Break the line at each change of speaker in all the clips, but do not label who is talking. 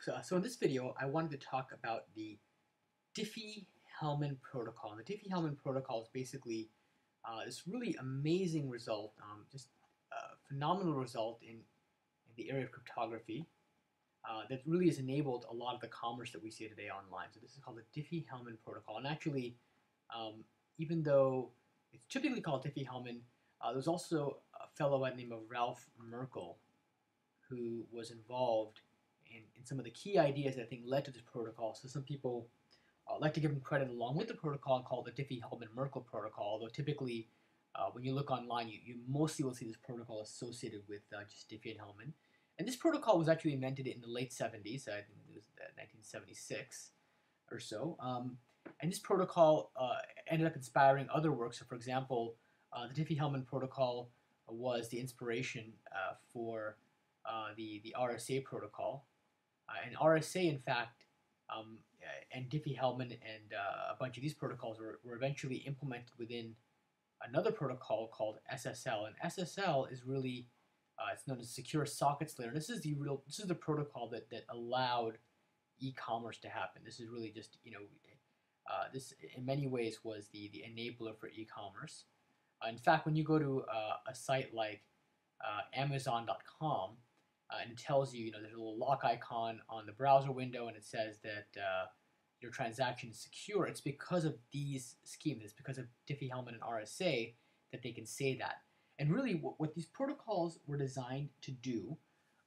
So, so in this video, I wanted to talk about the Diffie-Hellman protocol. And the Diffie-Hellman protocol is basically uh, this really amazing result, um, just a phenomenal result in, in the area of cryptography uh, that really has enabled a lot of the commerce that we see today online. So this is called the Diffie-Hellman protocol. And actually, um, even though it's typically called Diffie-Hellman, uh, there's also a fellow by the name of Ralph Merkle who was involved in, in some of the key ideas that I think led to this protocol. So some people uh, like to give them credit along with the protocol called the Diffie-Hellman-Merkle protocol, although typically uh, when you look online, you, you mostly will see this protocol associated with uh, just Diffie and Hellman. And this protocol was actually invented in the late 70s, I think it was 1976 uh, or so. Um, and this protocol uh, ended up inspiring other works. So, for example, uh, the Diffie-Hellman protocol was the inspiration for the, the RSA protocol. And RSA, in fact, um, and Diffie-Hellman and uh, a bunch of these protocols were, were eventually implemented within another protocol called SSL. And SSL is really uh, it's known as Secure Sockets Layer. This is the real this is the protocol that that allowed e-commerce to happen. This is really just you know uh, this in many ways was the the enabler for e-commerce. Uh, in fact, when you go to uh, a site like uh, Amazon.com, uh, and it tells you, you know, there's a little lock icon on the browser window, and it says that uh, your transaction is secure. It's because of these schemes. It's because of Diffie-Hellman and RSA that they can say that. And really, what, what these protocols were designed to do,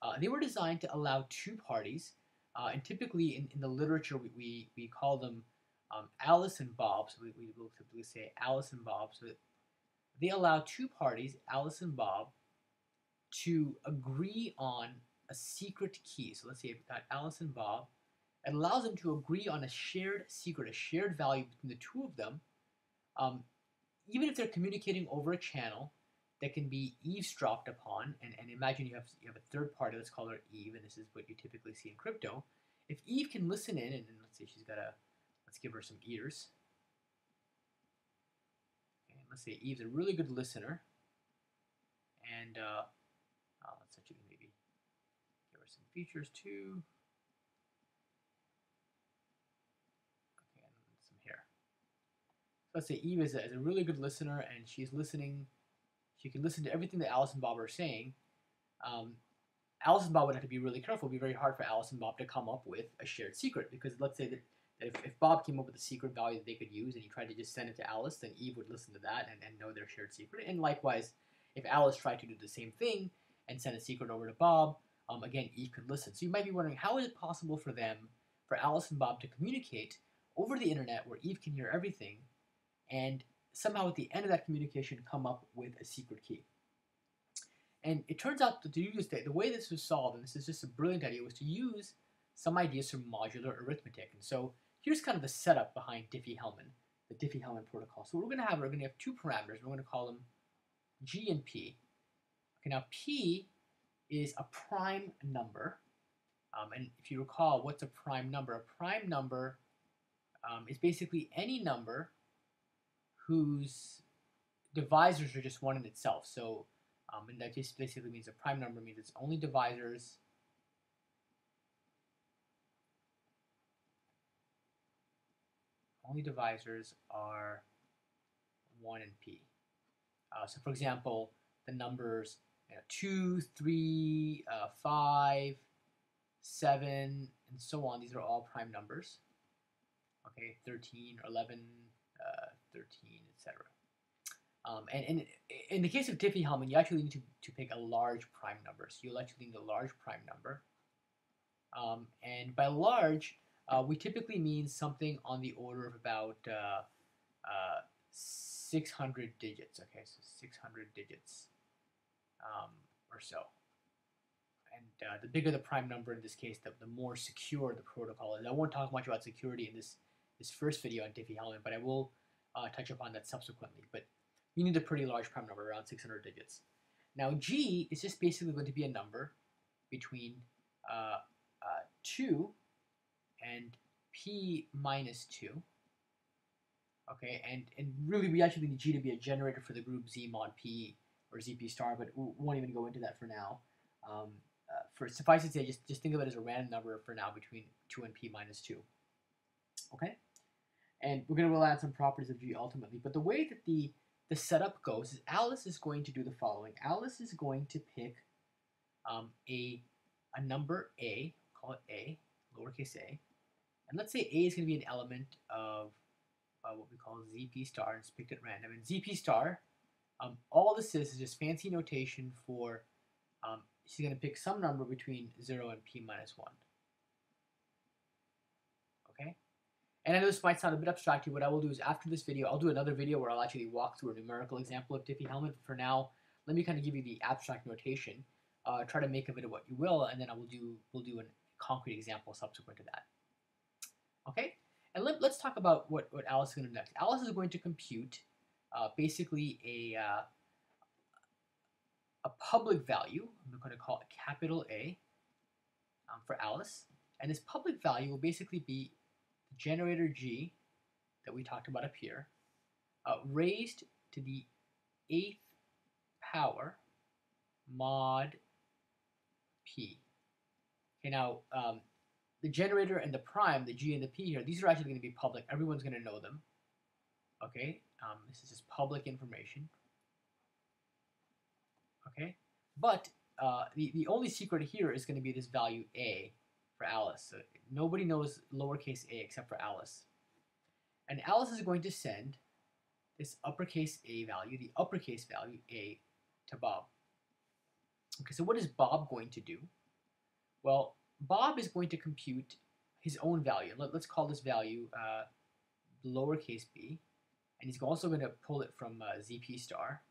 uh, they were designed to allow two parties, uh, and typically in, in the literature we, we, we call them um, Alice and Bob. So we, we will typically say Alice and Bob. So they allow two parties, Alice and Bob, to agree on a secret key. So let's say you've got Alice and Bob. It allows them to agree on a shared secret, a shared value between the two of them, um, even if they're communicating over a channel that can be eavesdropped upon. And, and imagine you have you have a third party. Let's call her Eve, and this is what you typically see in crypto. If Eve can listen in, and, and let's say she's got a, let's give her some ears. Okay, let's say Eve's a really good listener, and uh, some features too. Okay, and some hair. So let's say Eve is a, is a really good listener, and she's listening. She can listen to everything that Alice and Bob are saying. Um, Alice and Bob would have to be really careful. It would be very hard for Alice and Bob to come up with a shared secret because let's say that, that if, if, Bob came up with a secret value that they could use and he tried to just send it to Alice, then Eve would listen to that and, and know their shared secret. And likewise, if Alice tried to do the same thing, and send a secret over to Bob, um, again, Eve could listen. So you might be wondering, how is it possible for them, for Alice and Bob to communicate over the internet where Eve can hear everything, and somehow at the end of that communication come up with a secret key? And it turns out that to use the, the way this was solved, and this is just a brilliant idea, was to use some ideas from modular arithmetic. And so here's kind of the setup behind Diffie-Hellman, the Diffie-Hellman protocol. So what we're going to have, we're going to have two parameters. We're going to call them G and P. Okay, now P is a prime number. Um, and if you recall, what's a prime number? A prime number um, is basically any number whose divisors are just one in itself. So, um, and that just basically means a prime number means its only divisors only divisors are 1 and p. Uh, so for example, the numbers 2, 3, uh, 5, 7, and so on. These are all prime numbers. Okay, 13, 11, uh, 13, etc. Um, and, and in the case of Diffie-Hellman, you actually need to, to pick a large prime number. So you'll actually need a large prime number. Um, and by large, uh, we typically mean something on the order of about uh, uh, 600 digits. Okay, so 600 digits um, or so. And uh, the bigger the prime number in this case, the, the more secure the protocol is. I won't talk much about security in this, this first video on Diffie-Hellman, but I will uh, touch upon that subsequently. But you need a pretty large prime number, around 600 digits. Now G is just basically going to be a number between uh, uh 2 and P minus 2. Okay, and, and really we actually need G to be a generator for the group Z mod P or ZP star, but we won't even go into that for now. Um, uh, for suffice to say, just, just think of it as a random number for now between 2 and p minus 2. Okay? And we're going to rely on some properties of G ultimately. But the way that the, the setup goes is Alice is going to do the following. Alice is going to pick um, a, a number A, call it A, lowercase a. And let's say A is going to be an element of uh, what we call ZP star, and it's picked at random. And ZP star, um, all this is is just fancy notation for um, she's going to pick some number between 0 and p minus 1. Okay? And I know this might sound a bit abstract What I will do is after this video, I'll do another video where I'll actually walk through a numerical example of Diffie-Hellman. For now, let me kind of give you the abstract notation. Uh, try to make of it what you will, and then I will do we'll do a concrete example subsequent to that. Okay? And let, us talk about what, what Alice is going to do next. Alice is going to compute uh, basically a, uh, a public value. I'm going to call it capital A um, for Alice. And this public value will basically be the generator G that we talked about up here, uh, raised to the eighth power mod P. Okay, now um, the generator and the prime, the G and the P here, these are actually going to be public. Everyone's going to know them. Okay, um, this is just public information. Okay, but uh, the, the only secret here is going to be this value A for Alice. So nobody knows lowercase a except for Alice. And Alice is going to send this uppercase A value, the uppercase value A, to Bob. Okay, so what is Bob going to do? Well, Bob is going to compute his own value. Let, us call this value uh, lowercase b, and he's also going to pull it from uh, zp star.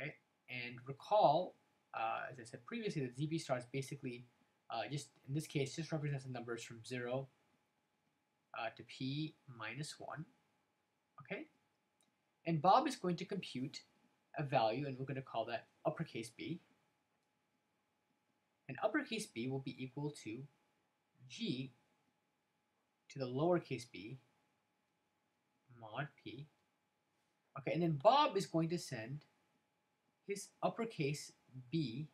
Okay, and recall, uh, as I said previously, that zp star is basically uh, just in this case just represents the numbers from zero uh, to p minus one. Okay, and Bob is going to compute a value, and we're going to call that uppercase b. And uppercase b will be equal to g to the lowercase b mod p. Okay, and then Bob is going to send his uppercase b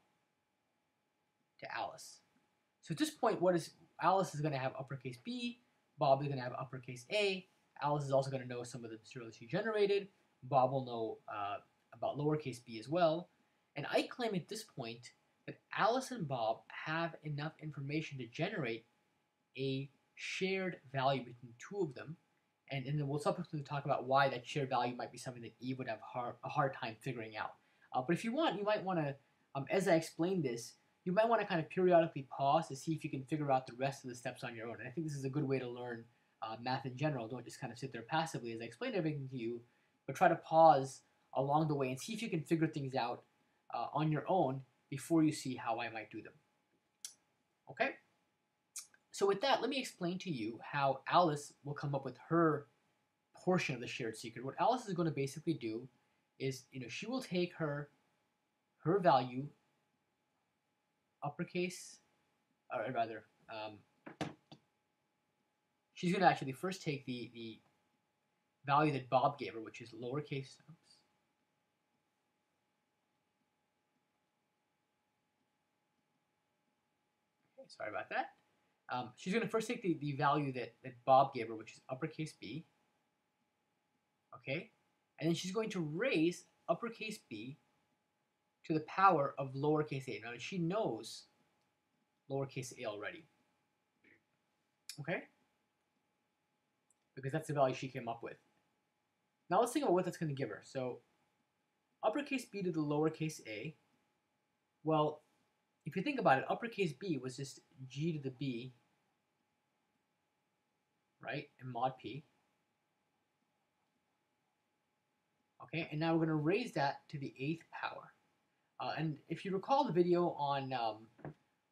to Alice. So at this point, what is Alice is going to have uppercase b, Bob is going to have uppercase a, Alice is also going to know some of the that she generated, Bob will know uh, about lowercase b as well, and I claim at this point that Alice and Bob have enough information to generate a shared value between two of them. And, and then we'll subsequently talk about why that shared value might be something that Eve would have hard, a hard time figuring out. Uh, but if you want, you might want to, um, as I explain this, you might want to kind of periodically pause to see if you can figure out the rest of the steps on your own. And I think this is a good way to learn uh, math in general. Don't just kind of sit there passively as I explain everything to you, but try to pause along the way and see if you can figure things out uh, on your own before you see how I might do them. Okay? So with that, let me explain to you how Alice will come up with her portion of the shared secret. What Alice is going to basically do is, you know, she will take her her value, uppercase, or rather, um, she's going to actually first take the, the value that Bob gave her, which is lowercase, oops, sorry about that. Um, she's going to first take the, the value that, that Bob gave her, which is uppercase B. Okay? And then she's going to raise uppercase B to the power of lowercase a. Now, she knows lowercase a already. Okay? Because that's the value she came up with. Now, let's think about what that's going to give her. So, uppercase b to the lowercase a. Well, if you think about it, uppercase b was just g to the b, right, and mod p. Okay, and now we're going to raise that to the eighth power. Uh, and if you recall the video on um,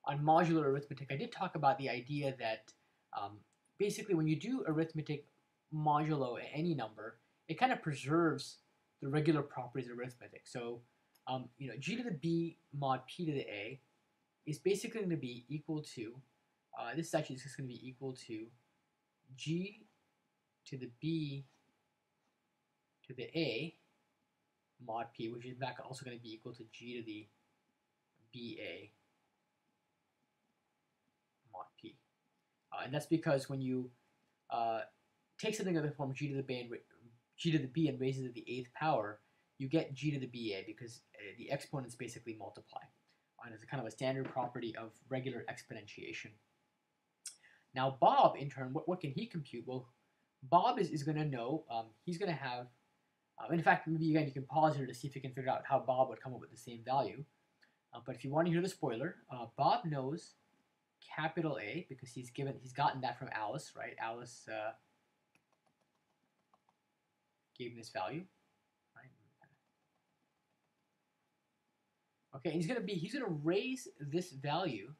on modular arithmetic, I did talk about the idea that um, basically when you do arithmetic modulo any number, it kind of preserves the regular properties of arithmetic. So, um, you know, g to the b mod p to the a is basically going to be equal to, uh, this is actually just going to be equal to g to the b to the a mod p, which is back also going to be equal to g to the ba mod p. Uh, and that's because when you uh, take something of the form g to the b and g to the b and raise it to the eighth power, you get g to the ba because uh, the exponents basically multiply. And it's kind of a standard property of regular exponentiation. Now Bob, in turn, what, what can he compute? Well, Bob is, is going to know, um, he's going to have, uh, in fact, maybe again you can pause here to see if you can figure out how Bob would come up with the same value. Uh, but if you want to hear the spoiler, uh, Bob knows capital A because he's given he's gotten that from Alice, right? Alice uh, gave him this value? Okay, he's gonna be he's gonna raise this value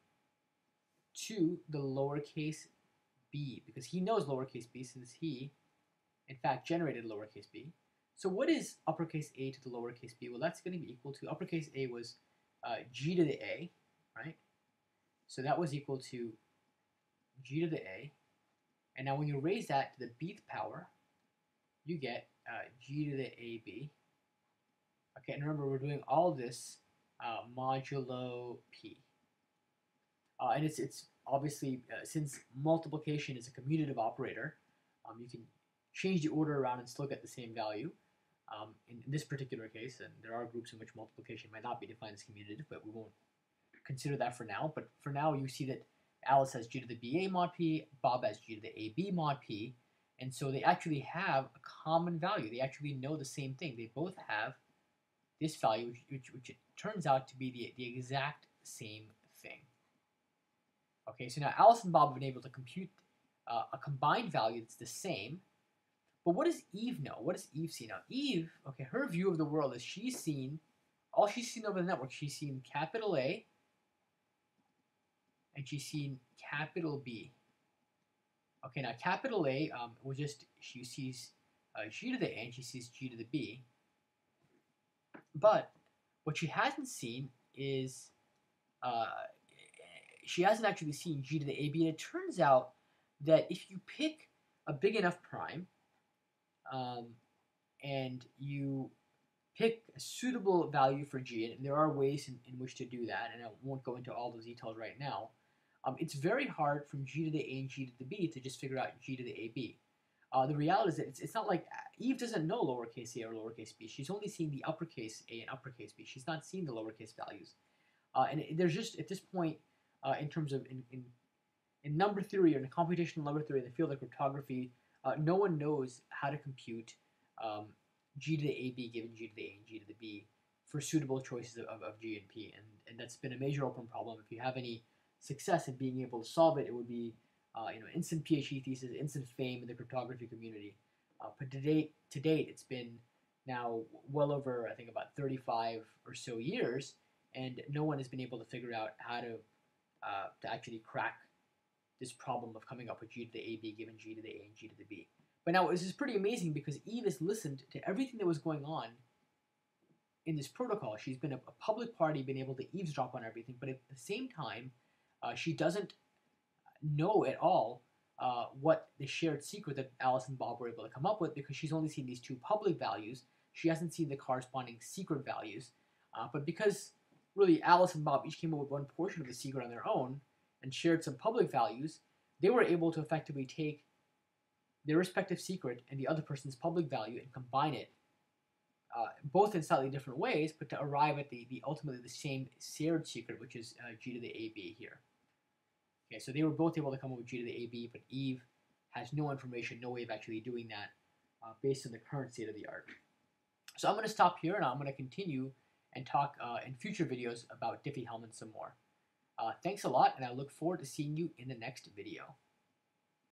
to the lowercase b because he knows lowercase b since he, in fact, generated lowercase b. So what is uppercase a to the lowercase b? Well, that's going to be equal to uppercase a was uh, g to the a, right? So that was equal to g to the a. And now when you raise that to the bth power, you get uh, g to the ab. Okay, and remember we're doing all this uh, modulo p. Uh, and it's, it's obviously, uh, since multiplication is a commutative operator, um, you can change the order around and still get the same value. Um, in, in, this particular case, and there are groups in which multiplication might not be defined as commutative, but we won't consider that for now. But for now, you see that Alice has g to the BA mod p, Bob has g to the AB mod p, and so they actually have a common value. They actually know the same thing. They both have this value, which, which, which turns out to be the, the exact same thing. Okay, so now Alice and Bob have been able to compute uh, a combined value that's the same. But what does Eve know? What does Eve see now? Eve, okay, her view of the world is she's seen, all she's seen over the network, she's seen capital A and she's seen capital B. Okay, now capital A um, was just, she sees uh, G to the A and she sees G to the B. But what she hasn't seen is uh, she hasn't actually seen g to the ab, and it turns out that if you pick a big enough prime, um, and you pick a suitable value for g, and there are ways in, in which to do that, and I won't go into all those details right now, um, it's very hard from g to the a and g to the b to just figure out g to the ab. Uh, the reality is that it's, it's not like Eve doesn't know lowercase a or lowercase b. She's only seen the uppercase a and uppercase b. She's not seen the lowercase values. Uh, and there's just, at this point, uh, in terms of in, in, in, number theory or in computational number theory in the field of cryptography, uh, no one knows how to compute um, g to the ab given g to the a and g to the b for suitable choices of, of, g and p. And, and that's been a major open problem. If you have any success in being able to solve it, it would be uh, you know instant PhD thesis, instant fame in the cryptography community. Uh, but to date, to date, it's been now well over I think about 35 or so years, and no one has been able to figure out how to uh, to actually crack this problem of coming up with g to the ab given g to the a and g to the b. But now this is pretty amazing because Eve has listened to everything that was going on in this protocol. She's been a, a public party, been able to eavesdrop on everything, but at the same time, uh, she doesn't know at all uh, what the shared secret that Alice and Bob were able to come up with because she's only seen these two public values. She hasn't seen the corresponding secret values. Uh, but because really Alice and Bob each came up with one portion of the secret on their own and shared some public values, they were able to effectively take their respective secret and the other person's public value and combine it, uh, both in slightly different ways, but to arrive at the, the ultimately the same shared secret, which is uh, g to the ab here. Okay, so they were both able to come up with g to the ab, but Eve has no information, no way of actually doing that uh, based on the current state of the art. So I'm going to stop here and I'm going to continue and talk uh, in future videos about Diffie-Hellman some more. Uh, thanks a lot, and I look forward to seeing you in the next video.